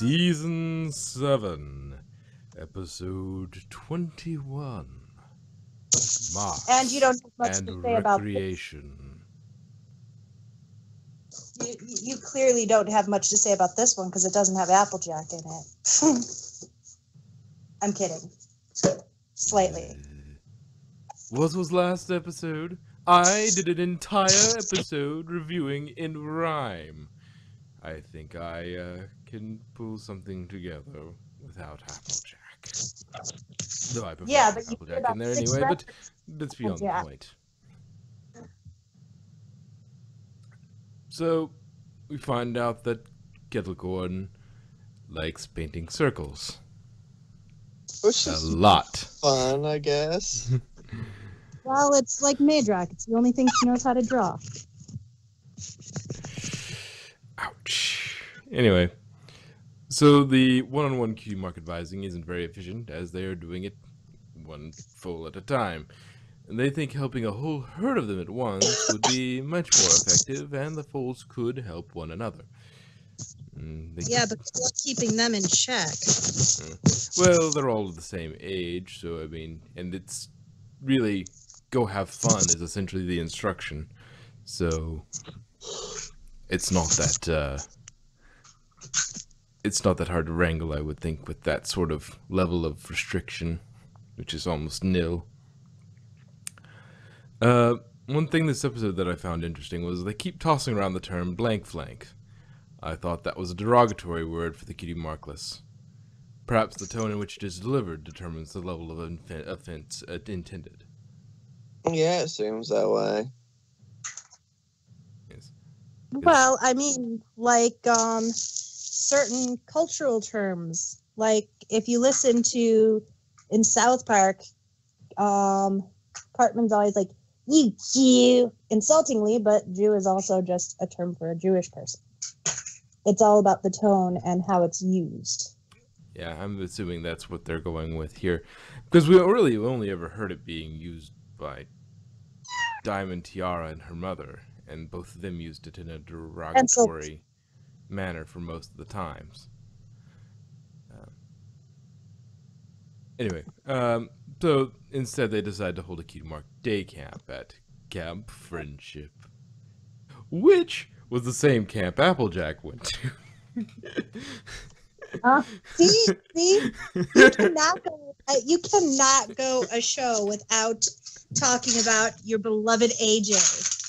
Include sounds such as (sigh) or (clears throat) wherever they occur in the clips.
Season 7, Episode 21. Marks And you don't have much to say about this. recreation. You, you clearly don't have much to say about this one because it doesn't have Applejack in it. (laughs) I'm kidding. Slightly. What was last episode? I did an entire episode reviewing in rhyme. I think I uh, can pull something together without Applejack. Though I prefer Yeah, but Applejack in there anyway, but references. that's beyond Yeah. the point. So, we find out that Kettlecorn likes painting circles. Which A lot. fun, I guess. (laughs) Well, it's like Madrak. It's the only thing she knows how to draw. Ouch. Anyway, so the one-on-one cutie mark advising isn't very efficient as they are doing it one foal at a time. And they think helping a whole herd of them at once would be much more effective, and the foals could help one another. Mm, Yeah, but luck keeping them in check. Well, they're all the same age, so I mean, and it's really go have fun is essentially the instruction. So it's not that uh it's not that hard to wrangle, I would think, with that sort of level of restriction, which is almost nil. Uh one thing this episode that I found interesting was they keep tossing around the term blank flank. I thought that was a derogatory word for the cutie markless. Perhaps the tone in which it is delivered determines the level of inf- offense uh, intended. Yeah, it seems that way. Yes. Well, I mean, like um, certain cultural terms. Like if you listen to in South Park, um, Cartman's always like, "You Jew," insultingly, but Jew is also just a term for a Jewish person. It's all about the tone and how it's used. Yeah, I'm assuming that's what they're going with here, because we really only ever heard it being used by Diamond Tiara and her mother, and both of them used it in a derogatory manner for most of the times. Um, anyway, um, so instead they decide to hold a cutie mark day camp at Camp Friendship, which was the same camp Applejack went to. (laughs) See, see, you cannot go. Uh, you cannot go a show without talking about your beloved AJ.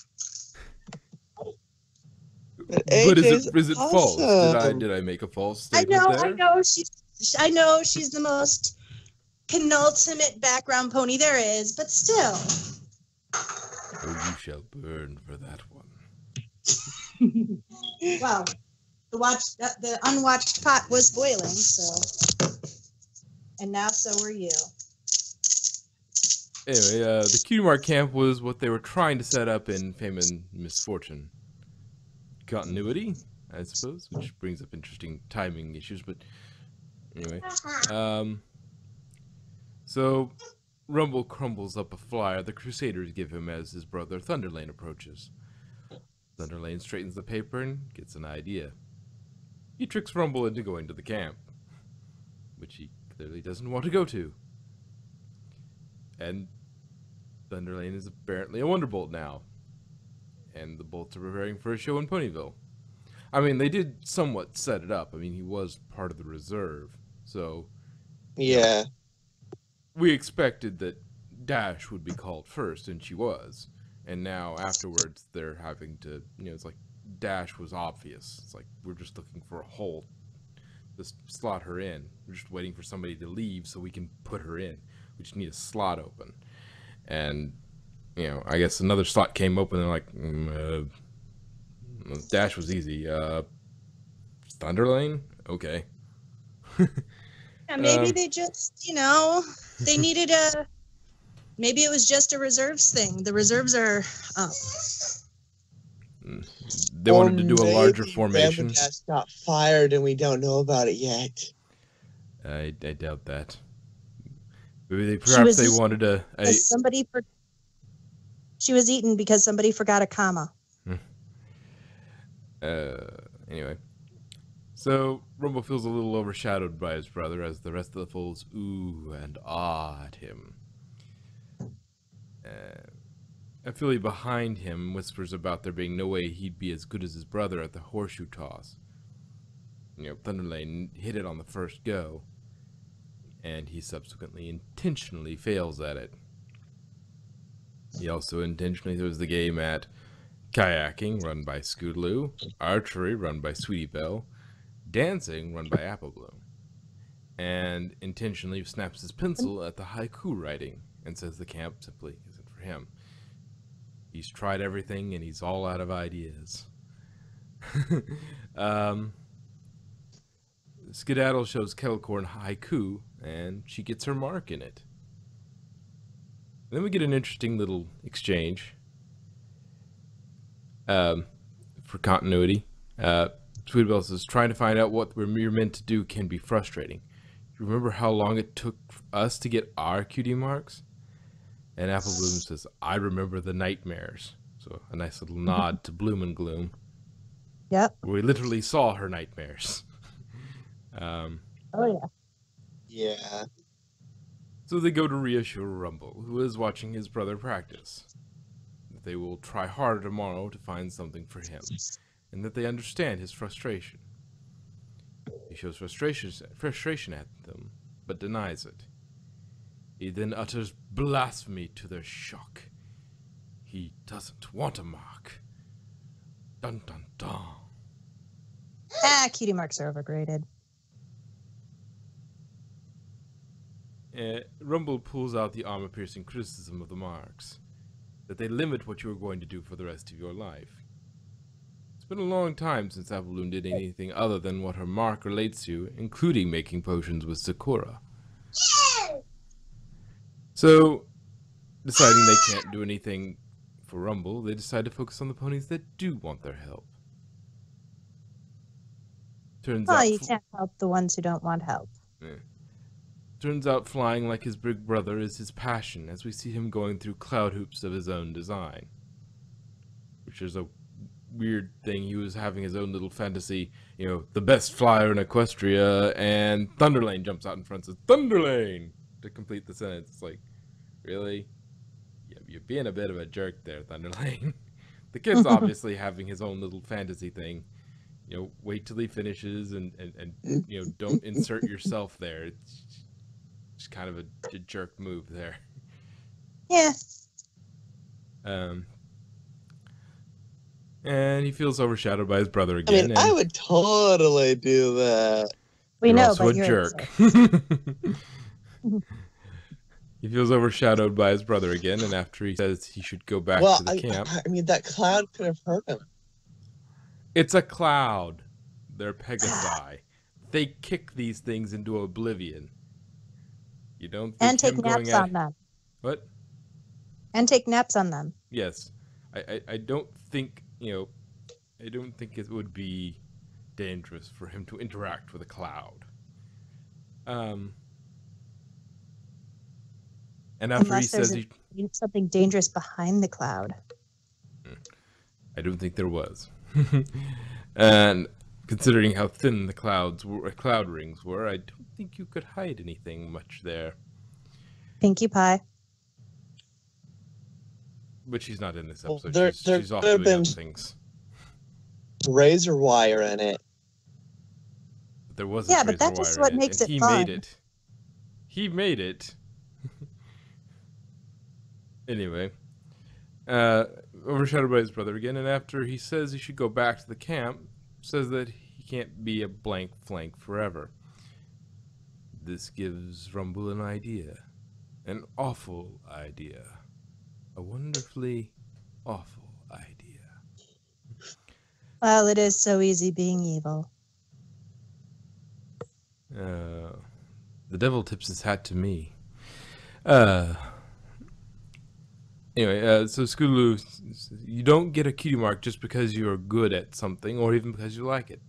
But, But is it is it false? Did I did I make a false I statement know, there? I know. She's, I know she's the most penultimate background pony there is, but still. Oh, you shall burn for that one. (laughs) well, the watch, the, the unwatched pot was boiling, so, and now so were you. Anyway, uh, the cutie mark camp was what they were trying to set up in Fame and Misfortune. Continuity, I suppose, which brings up interesting timing issues. But anyway, um, so Rumble crumbles up a flyer the Crusaders give him as his brother Thunderlane approaches. Thunderlane straightens the paper and gets an idea. He tricks Rumble into going to the camp, which he clearly doesn't want to go to. And Thunderlane is apparently a Wonderbolt now. And the Bolts are preparing for a show in Ponyville. I mean, they did somewhat set it up. I mean, he was part of the reserve. So Yeah. we expected that Dash would be called first, and she was. And now afterwards, they're having to, you know, it's like Dash was obvious. It's like we're just looking for a hole to slot her in. We're just waiting for somebody to leave so we can put her in. We just need a slot open. And, you know, I guess another slot came open. And they're like, mm, uh, Dash was easy. Uh, Thunderlane? Okay. Yeah, maybe Um, they just, you know, they (laughs) needed a. Maybe it was just a reserves thing. The reserves are up. They wanted to do a larger maybe formation. Ravenous got fired and we don't know about it yet. I, I doubt that. Maybe they perhaps was they wanted a, a somebody for, she was eaten because somebody forgot a comma. uh anyway. So Rumble feels a little overshadowed by his brother as the rest of the foals ooh and ah at him. Uh, a filly behind him whispers about there being no way he'd be as good as his brother at the horseshoe toss. You know, Thunderlane hit it on the first go, and he subsequently intentionally fails at it. He also intentionally throws the game at kayaking, run by Scootaloo, archery, run by Sweetie Belle, dancing, run by Apple and intentionally snaps his pencil at the haiku writing and says the camp simply isn't for him. He's tried everything and he's all out of ideas. (laughs) um, Skeedaddle shows Kettlecorn haiku, and she gets her mark in it. And then we get an interesting little exchange. Um, for continuity, uh, Sweetbell says, trying to find out what we're meant to do can be frustrating. You remember how long it took us to get our cutie marks? And Apple Bloom says, I remember the nightmares. So a nice little nod to Bloom and Gloom. Yep. We literally saw her nightmares. (laughs) um, Oh yeah. Yeah. So they go to reassure Rumble, who is watching his brother practice, that they will try harder tomorrow to find something for him, and that they understand his frustration. He shows frustration, frustration at them, but denies it. He then utters blasphemy to their shock. He doesn't want a mark. Dun dun dun. Ah, cutie marks are overgraded. Uh, Rumble pulls out the armor piercing criticism of the marks that they limit what you are going to do for the rest of your life. It's been a long time since Avalon did anything other than what her mark relates to, including making potions with Zecora. So, deciding they can't do anything for Rumble, they decide to focus on the ponies that do want their help. Turns Well, out you can't help the ones who don't want help. Turns out flying like his big brother is his passion, as we see him going through cloud hoops of his own design. Which is a weird thing. He was having his own little fantasy, you know, the best flyer in Equestria, and Thunderlane jumps out in front and says, Thunderlane! To complete the sentence. It's like, really? You're being a bit of a jerk there, Thunderlane. (laughs) the kid's (laughs) obviously having his own little fantasy thing. You know, wait till he finishes and, and, and you know, don't insert yourself there. It's just kind of a, a jerk move there. Yeah. Um, and he feels overshadowed by his brother again. I again. mean, and I would totally do that. We you're know, also but a you're jerk. (laughs) he feels overshadowed by his brother again, and after he says he should go back well, to the I, camp, I mean, that cloud could have hurt him. it's a cloud. They're Pegasi. they kick these things into oblivion. You don't and take naps on them. What? And take naps on them. Yes, I, I, I don't think you know, I don't think it would be dangerous for him to interact with a cloud. Um, and after Unless he says a- he, Something dangerous behind the cloud. I don't think there was, (laughs) and considering how thin the clouds were, cloud rings were, I don't think you could hide anything much there. Pinkie Pie. But she's not in this Well, episode. there- she's, there she's off doing other been- things. Razor wire in it. There was a Yeah, but that's just what in makes and it he fun. made it. He made it. (laughs) anyway, uh, overshadowed by his brother again, and after he says he should go back to the camp, says that he can't be a blank flank forever. This gives Rumble an idea, an awful idea, a wonderfully awful idea. Well, it is so easy being evil. Uh, the devil tips his hat to me. Uh, anyway, uh, so Scootaloo, s- s- you don't get a cutie mark just because you're good at something or even because you like it.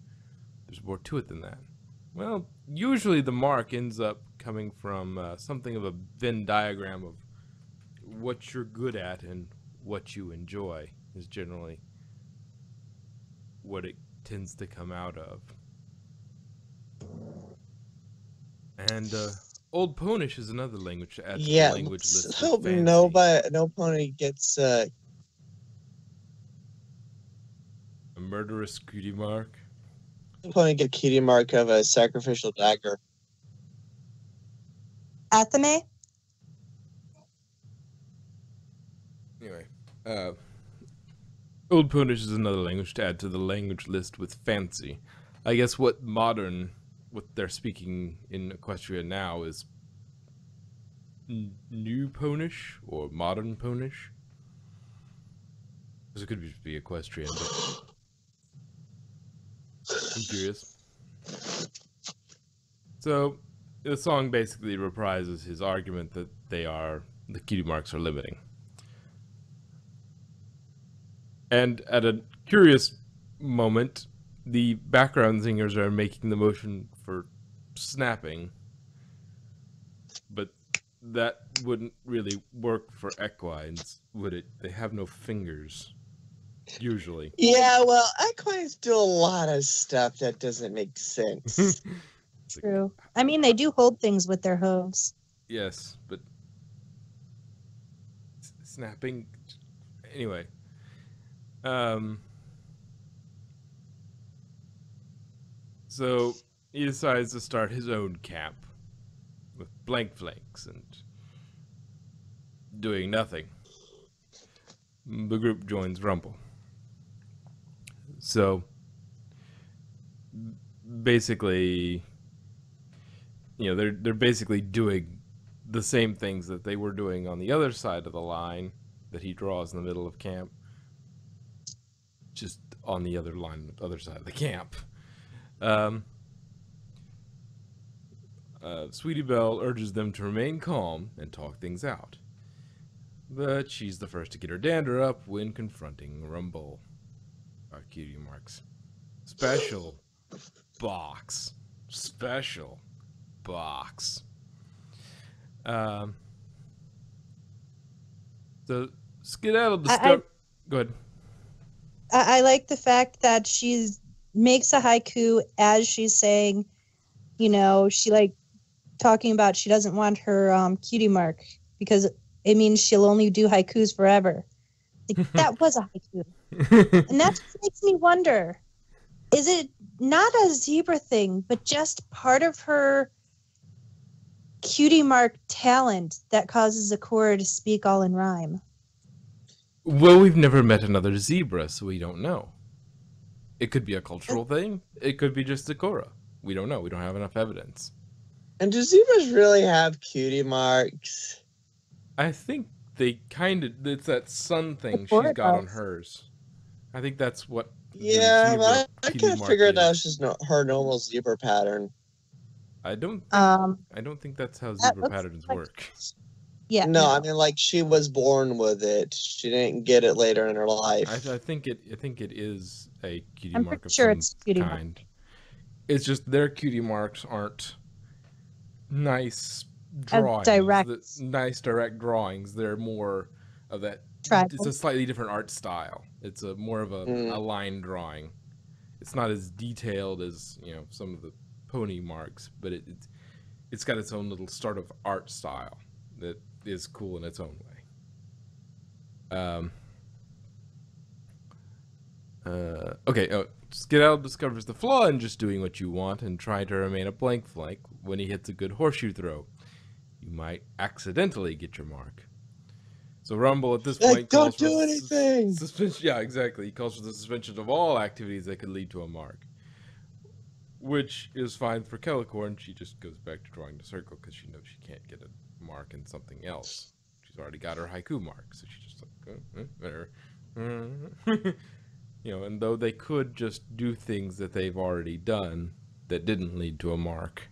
There's more to it than that. Well, usually the mark ends up coming from uh, something of a Venn diagram of what you're good at and what you enjoy is generally what it tends to come out of. And uh, Old Ponish is another language to add to Yeah, the language let's list. hope nobody, no pony gets uh, A murderous cutie mark. Pony get cutie mark of a sacrificial dagger. Athame? Anyway, uh, Old Ponish is another language to add to the language list with fancy. I guess what modern, what they're speaking in Equestria now is n- New Ponish or Modern Ponish. Because it could be Equestrian, but I'm curious. So, the song basically reprises his argument that they are, the cutie marks are limiting. And at a curious moment, the background singers are making the motion for snapping, but that wouldn't really work for equines, would it? They have no fingers, usually. Yeah, well, I equines do a lot of stuff that doesn't make sense. (laughs) True. I mean, they do hold things with their hooves. Yes, but snapping. Anyway, um, so he decides to start his own camp with blank flanks and doing nothing. The group joins Rumble. So basically, you know, they're they're basically doing the same things that they were doing on the other side of the line that he draws in the middle of camp, just on the other line, other side of the camp. Um, uh, Sweetie Belle urges them to remain calm and talk things out. But she's the first to get her dander up when confronting Rumble. Our cutie marks. Special box. Special box. Um. So Skeedaddle I- I- discover. Go ahead. I, I like the fact that she's makes a haiku as she's saying, you know, she like talking about she doesn't want her um, cutie mark because it means she'll only do haikus forever. Like, that (laughs) was a haiku, and that just makes me wonder: is it not a zebra thing, but just part of her cutie mark talent that causes Zecora to speak all in rhyme? well, we've never met another zebra, so we don't know. It could be a cultural thing. It could be just Zecora. We don't know. We don't have enough evidence. and do zebras really have cutie marks? I think they kind of. It's that sun thing Zecora she's got on hers. I think that's what. Yeah, but I, I cutie kind of mark figured that is. was just no, her normal zebra pattern. I don't. Um, I don't think that's how zebra looks patterns like- work. yeah. no, I mean like she was born with it. She didn't get it later in her life. I, I think it. I think it is a cutie I'm mark pretty of sure some it's cutie mark. It's just their cutie marks aren't nice drawings. direct. the- nice direct drawings. They're more of that. Tribal. It's a slightly different art style. It's a more of a, Mm. a line drawing. It's not as detailed as you know some of the pony marks, but it, it's it's got its own little sort of art style that is cool in its own way. Um. Uh, okay, oh, Skeedaddle discovers the flaw in just doing what you want and trying to remain a blank flank when he hits a good horseshoe throw. You might accidentally get your mark. So Rumble at this Like, point don't calls for do anything. suspension. Yeah, exactly. He calls for the suspension of all activities that could lead to a mark, which is fine for Kettlecorn. She just goes back to drawing the circle because she knows she can't get a mark in something else. She's already got her haiku mark, so she's just like, uh, uh, there. You know, and though they could just do things that they've already done that didn't lead to a mark,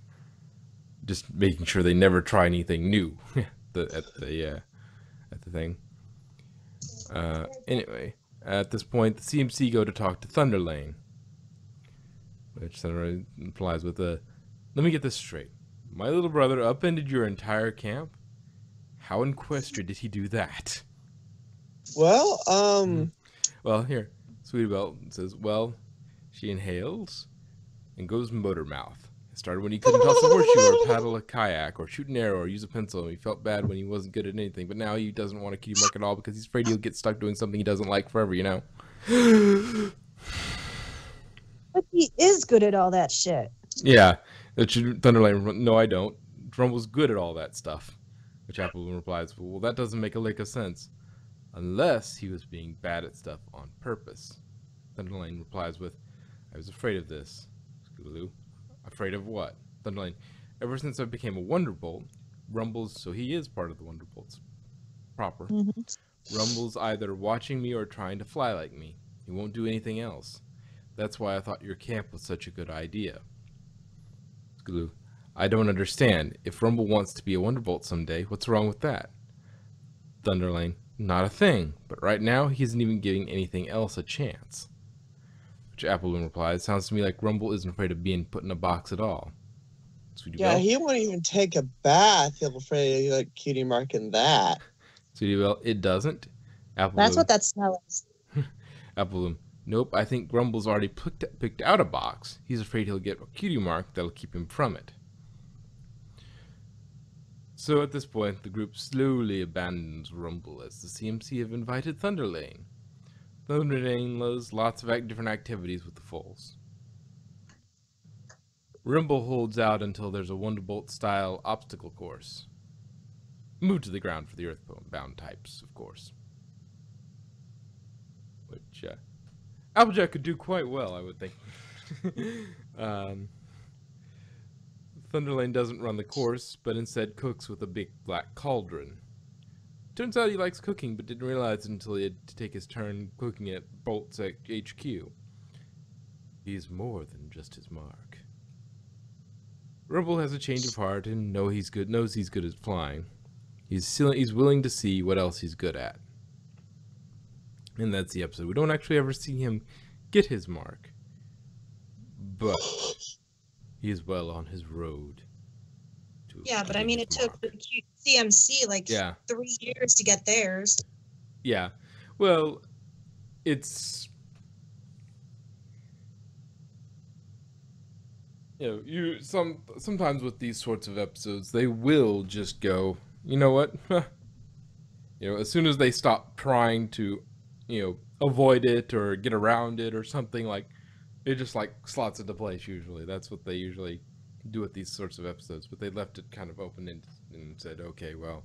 just making sure they never try anything new (laughs) the, at the uh, at the thing. Uh, anyway, at this point, the CMC go to talk to Thunderlane, which Thunder implies with a, "Let me get this straight. My little brother upended your entire camp. How in did he do that?" Well, um, Well, here, Sweetie Belle says, well, she inhales and goes motor mouth started when he couldn't toss a horseshoe or (laughs) paddle a kayak or shoot an arrow or use a pencil. And he felt bad when he wasn't good at anything. But now he doesn't want a cutie mark at all because he's afraid he'll get stuck doing something he doesn't like forever, you know? (sighs) But he is good at all that shit. yeah. Which Thunderlane, no, I don't. Rumble's good at all that stuff. Which Apple replies, well, that doesn't make a lick of sense. Unless he was being bad at stuff on purpose. Thunderlane replies with, I was afraid of this. Scootaloo. Afraid of what? Thunderlane. Ever since I became a Wonderbolt, Rumbles, so he is part of the Wonderbolts. Proper. Mhm. Rumble's either watching me or trying to fly like me. He won't do anything else. That's why I thought your camp was such a good idea. Scootaloo. I don't understand. If Rumble wants to be a Wonderbolt someday, what's wrong with that? Thunderlane. Not a thing. But right now, he isn't even giving anything else a chance. Which Apple Bloom replies, sounds to me like Rumble isn't afraid of being put in a box at all. Sweetie Yeah, Belle? he won't even take a bath. He'll be afraid of like cutie mark marking that. (laughs) Sweetie Belle, it doesn't. Apple Bloom. That's what that smell is. (laughs) Apple Bloom. Nope, I think Grumble's already picked, picked out a box. He's afraid he'll get a cutie mark that'll keep him from it. So at this point, the group slowly abandons Rumble as the CMC have invited Thunderlane. Thunderlane does lots of different activities with the foals. Rumble holds out until there's a Wonderbolt style obstacle course. Moved to the ground for the Earthbound types, of course. Which, uh, Applejack could do quite well, I would think. (laughs) um, Thunderlane doesn't run the course, but instead cooks with a big black cauldron. Turns out he likes cooking, but didn't realize until he had to take his turn cooking at Bolt's at HQ. He's more than just his mark. Rumble has a change of heart and know he's good knows he's good at flying. He's he's willing to see what else he's good at. And that's the episode. We don't actually ever see him get his mark. But he is well on his road. Yeah, but I mean, it took the CMC like Yeah. three years to get theirs. Yeah. Well, it's you know, you some sometimes with these sorts of episodes, they will just go, you know what? (laughs) you know, as soon as they stop trying to, you know, avoid it or get around it or something like it just like slots into place usually. That's what they usually do with these sorts of episodes, but they left it kind of open and, and said, okay, well,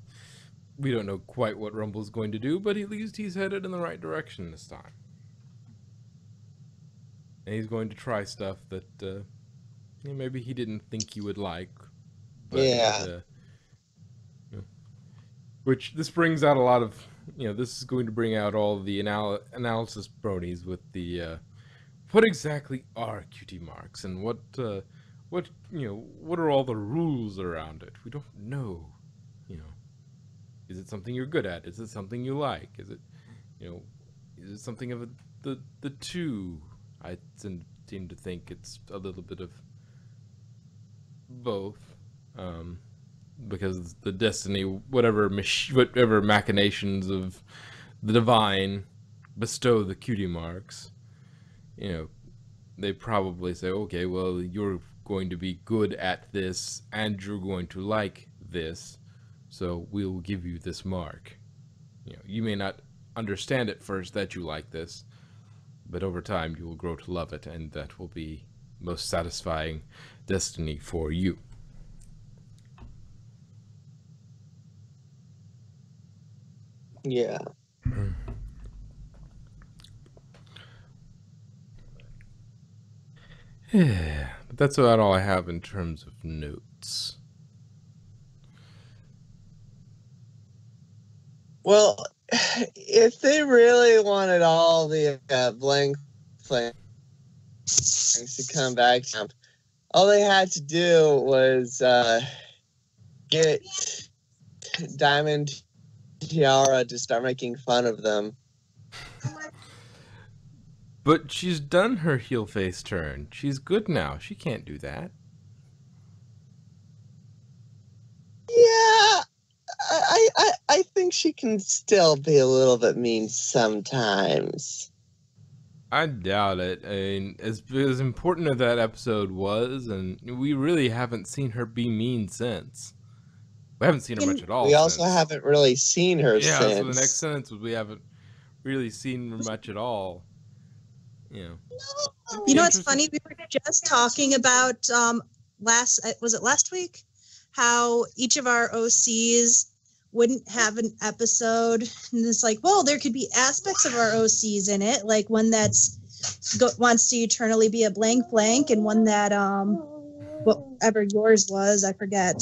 we don't know quite what Rumble's going to do, but at least he's headed in the right direction this time. And he's going to try stuff that uh, maybe he didn't think he would like. Yeah. uh, you know, which this brings out a lot of, you know, this is going to bring out all the anal- analysis bronies with the, uh, what exactly are cutie marks and what, uh, what, you know, what are all the rules around it? We don't know, you know. Is it something you're good at? Is it something you like? Is it, you know, is it something of a, the the two? I tend, to think it's a little bit of both, um, because the destiny, whatever whatever machinations of the divine bestow the cutie marks, you know, they probably say, okay, well, you're going to be good at this, and you're going to like this so we'll give you this mark. You know, you may not understand at first that you like this, but over time you will grow to love it, and that will be most satisfying destiny for you. Yeah. Hmm. Yeah, but that's about all I have in terms of notes. Well, if they really wanted all the uh, blank things to come back, all they had to do was uh, get Diamond Tiara to start making fun of them. But she's done her heel face turn. She's good now. She can't do that. Yeah, I, I, I think she can still be a little bit mean sometimes. I doubt it. I mean, as as important as that episode was, and we really haven't seen her be mean since. We haven't seen her much at all. we also since. haven't really seen her Yeah, since. so the next sentence was we haven't really seen her much at all. You know. You know what's funny? We were just talking about um last uh, was it last week how each of our OCs wouldn't have an episode and it's like, well, there could be aspects of our OCs in it, like one that's go, wants to eternally be a blank blank and one that um whatever yours was, I forget.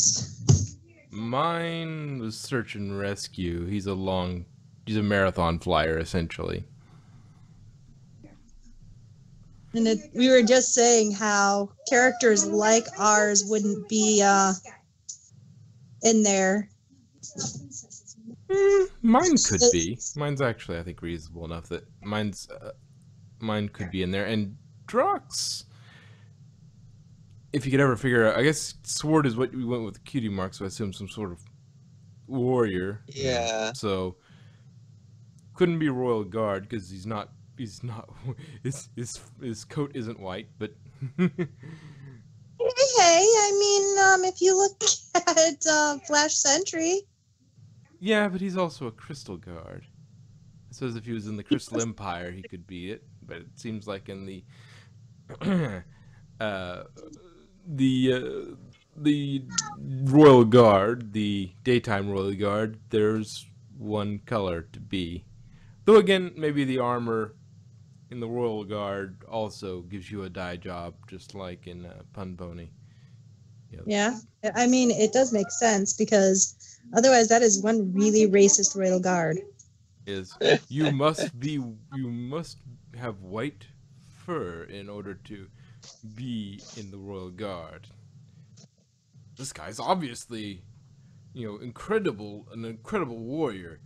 Mine was search and rescue. He's a long, he's a marathon flyer essentially. And it, we were just saying how characters like ours wouldn't be uh in there. Mm, mine could be. Mine's actually, I think, reasonable enough that mine's, uh, mine could be in there. And Drox, if you could ever figure out, I guess sword is what we went with cutie mark, so I assume some sort of warrior. Yeah. So couldn't be royal guard because he's not. He's not. (laughs) His his his coat isn't white, but. (laughs) Hey, I mean, um, if you look (laughs) at uh, Flash Sentry, Yeah, but he's also a crystal guard. I suppose if he was in the Crystal Empire, he could be it. But it seems like in the (clears throat) uh, the uh, the Royal Guard, the daytime Royal Guard, there's one color to be. Though again, maybe the armor in the Royal Guard also gives you a dye job, just like in uh, Pun Pony. yeah, I mean, it does make sense because otherwise, that is one really racist royal guard. is you must be you must have white fur in order to be in the royal guard this guy's obviously you know incredible an incredible warrior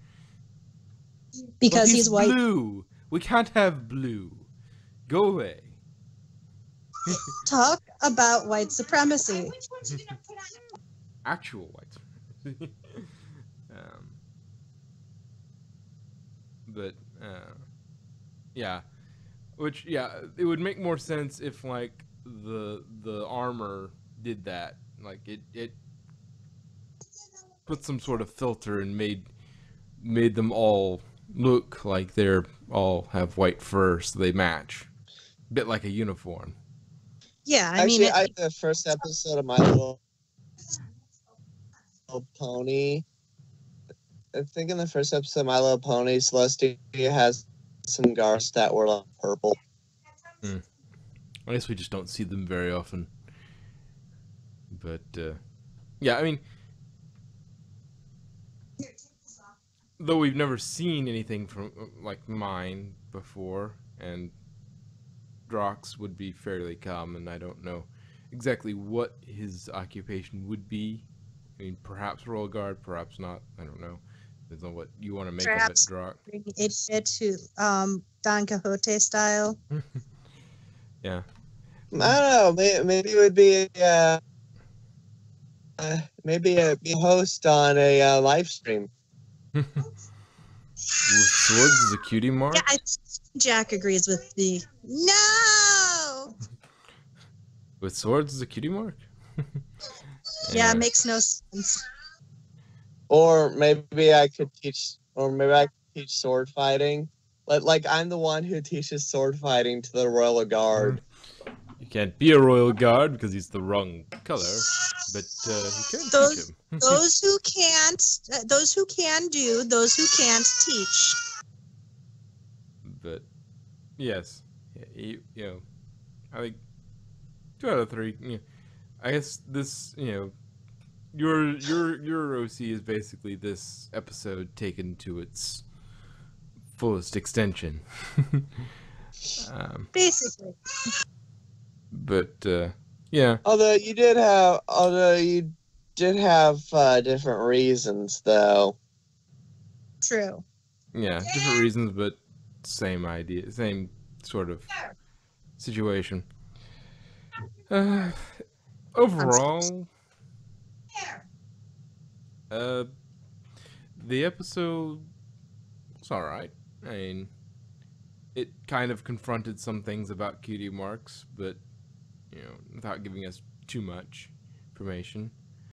Because he's, white. blue we can't have blue. Go away. Talk about white supremacy. actual white (laughs) um, but uh, yeah. Which yeah it would make more sense if like the the armor did that. Like it it put some sort of filter and made made them all look like they're all have white fur so they match A bit like a uniform Yeah, I Actually, mean, it- I the first episode of My Little, Little Pony. I think in the first episode of My Little Pony, Celestia has some guards that were like purple. I guess we just don't see them very often. But uh, yeah, I mean, though we've never seen anything from like mine before, and Drox would be fairly common. I don't know exactly what his occupation would be. I mean, perhaps royal guard, perhaps not. I don't know. Depends on what you want to make Perhaps. of it, Drox. bring it it to um, Don Quixote style. (laughs) Yeah. I don't know. Maybe, maybe it would be uh, uh, maybe a be a host on a uh, live stream. With swords is a cutie mark. Yeah, I, Jack agrees with the no. With swords is a cutie mark. (laughs) Yeah, it makes no sense. Or maybe I could teach, or maybe I could teach sword fighting. Like, like I'm the one who teaches sword fighting to the Royal Guard. You can't be a royal guard because he's the wrong color, but uh, you can Those- teach him. (laughs) Those who can't, uh, those who can do, those who can't teach. but yes, yeah, you, you know, I think two out of three. You know, I guess this, you know, your your your OC is basically this episode taken to its fullest extension. (laughs) um, Basically, but uh, yeah, Although you did have, although you did have uh, different reasons, though. true. Yeah, different reasons, but same idea, same sort of situation. Uh, overall, uh, the episode was all right. I mean, it kind of confronted some things about cutie marks, but you know, without giving us too much information.